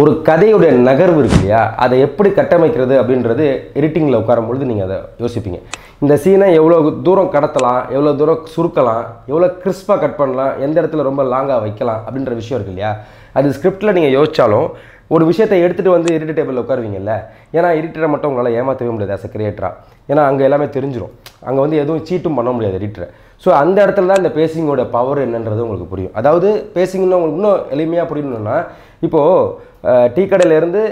ஒரு கதையுடைய நகர்வு இருக்கு இல்லையா? அதை எப்படி கட்டமைக்கிறது அப்படின்றது எடிட்டிங்கில் உட்காரும் பொழுது நீங்கள் அதை யோசிப்பீங்க. இந்த சீனை எவ்வளோ தூரம் கடத்தலாம் எவ்வளோ தூரம் சுருக்கலாம் எவ்வளோ கிறிஸ்பாக கட் பண்ணலாம் எந்த இடத்துல ரொம்ப லாங்காக வைக்கலாம் அப்படின்ற விஷயம் இருக்கு இல்லையா? அது ஸ்கிரிப்டில் நீங்கள் யோசித்தாலும் ஒரு விஷயத்தை எடுத்துகிட்டு வந்து எடிட்டர் டேபிளில் உட்காருவீங்கல்ல? ஏன்னா எடிட்டரை மட்டும் உங்களால் ஏமாற்றவே முடியாது ஆஸ் அ கிரியேட்டராக ஏன்னா அங்கே எல்லாமே தெரிஞ்சிடும் அங்கே வந்து எதுவும் சீட்டும் பண்ண முடியாது எடிட்டரை ஸோ அந்த இடத்துல தான் இந்த பேசிங்கோட பவர் என்னன்றது உங்களுக்கு புரியும். அதாவது பேசிங்கன்னா உங்களுக்கு இன்னும் எளிமையாக புரியணும்னா இப்போது டீ கடையிலேருந்து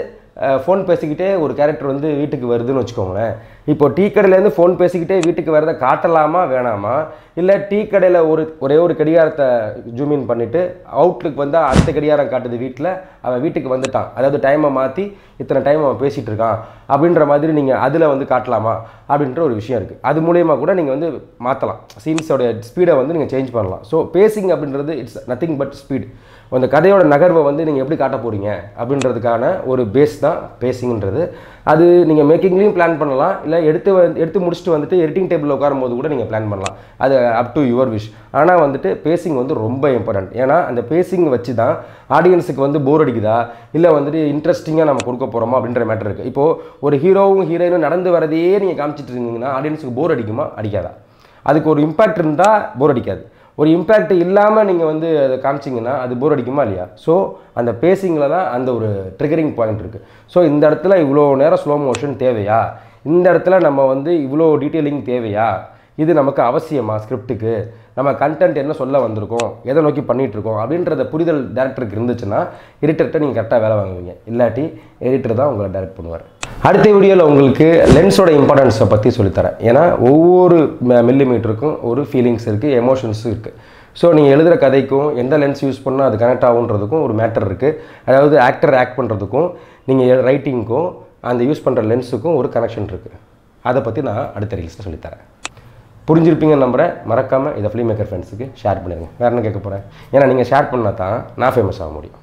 ஃபோன் பேசிக்கிட்டே ஒரு கேரக்டர் வந்து வீட்டுக்கு வருதுன்னு வச்சுக்கோங்களேன். இப்போ டீ கடையிலேருந்து ஃபோன் பேசிக்கிட்டே வீட்டுக்கு வரதை காட்டலாமா வேணாமா? இல்லை டீ கடையில் ஒரு ஒரே ஒரு கடிகாரத்தை ஜூம் இன் பண்ணிவிட்டு அவுட்லுக் வந்தால் அடுத்த கடிகாரம் காட்டுது வீட்டில் அவன் வீட்டுக்கு வந்துட்டான். அதாவது டைமை மாற்றி இத்தனை டைம் அவன் பேசிகிட்டு இருக்கான். அப்படின்ற மாதிரி நீங்கள் அதில் வந்து காட்டலாமா? அப்படின்ற ஒரு விஷயம் இருக்குது அது மூலயமா கூட நீங்கள் வந்து மாற்றலாம் சீன்ஸோட ஸ்பீடை வந்து நீங்கள் சேஞ்ச் பண்ணலாம். ஸோ பேசிங் அப்படின்றது இட்ஸ் நத்திங் பட் ஸ்பீட் அந்த கதையோட நகர்வை வந்து நீங்கள் எப்படி காட்ட போகிறீங்க அப்படின்றதுக்கான ஒரு பேஸ் தான் பேசிங்கன்றது அது நீங்கள் மேக்கிங்லேயும் பிளான் பண்ணலாம். இல்லை எடுத்து வந்து எடுத்து முடிச்சுட்டு வந்துட்டு எடிட்டிங் டேபிளில் உட்காரும் போது கூட நீங்கள் பிளான் பண்ணலாம். அது அப் டு யுவர் விஷ் ஆனால் வந்துட்டு பேசிங் வந்து ரொம்ப இம்பார்ட்டன்ட் ஏன்னா அந்த பேசிங் வச்சு தான் ஆடியன்ஸுக்கு வந்து போர் அடிக்குதா? இல்லை வந்துட்டு இன்ட்ரெஸ்டிங்காக நம்ம கொடுக்க போகிறோமா அப்படின்ற மேட்டர் இருக்குது இப்போது ஒரு ஹீரோவும் ஹீரோயினும் நடந்து வரதையே நீங்கள் காமிச்சிட்டு இருந்தீங்கன்னா ஆடியன்ஸுக்கு போர் அடிக்குமா? அடிக்காதா? அதுக்கு ஒரு இம்பேக்ட் இருந்தால் போர் அடிக்காது. ஒரு இம்பேக்ட் இல்லாமல் நீங்கள் வந்து அதை காமிச்சிங்கன்னா அது போர் அடிக்குமா இல்லையா? ஸோ அந்த பேசிங்கில் தான் அந்த ஒரு ட்ரிகரிங் பாயிண்ட் இருக்குது ஸோ இந்த இடத்துல இவ்வளோ நேரம் ஸ்லோ மோஷன் தேவையா? இந்த இடத்துல நம்ம வந்து இவ்வளோ டீட்டெயிலிங் தேவையா? இது நமக்கு அவசியமா ஸ்கிரிப்டுக்கு நம்ம கண்டென்ட் என்ன சொல்ல வந்திருக்கோம்? எதை நோக்கி பண்ணிகிட்ருக்கோம் இருக்கோம் அப்படின்றத புரிதல் டேரக்டருக்கு இருந்துச்சுன்னா எடிட்டர்கிட்ட நீங்கள் கரெக்டாக வேலை வாங்குவீங்க. இல்லாட்டி எடிட்டர் தான் உங்களை டைரக்ட் பண்ணுவார். அடுத்த வீடியோவில் உங்களுக்கு லென்ஸோட இம்பார்ட்டன்ஸை பற்றி சொல்லித்தரேன். ஏன்னா ஒவ்வொரு மில்லிமீட்டருக்கும் ஒரு ஃபீலிங்ஸ் இருக்குது எமோஷன்ஸும் இருக்குது ஸோ நீங்கள் எழுதுகிற கதைக்கும் எந்த லென்ஸ் யூஸ் பண்ணால் அது கனெக்ட் ஆகுன்றதுக்கும் ஒரு மேட்டர் இருக்குது அதாவது ஆக்டர் ஆக்ட் பண்ணுறதுக்கும் நீங்கள் ரைட்டிங்க்கும் அந்த யூஸ் பண்ணுற லென்ஸுக்கும் ஒரு கனெக்ஷன் இருக்குது அதை பற்றி நான் அடுத்த ரீல்ஸில் சொல்லித்தரேன். புரிஞ்சிருப்பீங்கன்னு நம்புறேன். மறக்காமல் இதை ஃபிலிம் மேக்கர் ஃப்ரெண்ட்ஸுக்கு ஷேர் பண்ணிடுங்க வேறு என்ன கேட்க போகிறேன் ஏன்னா நீங்கள் ஷேர் பண்ணால் தான் நான் ஃபேமஸ் ஆக முடியும்.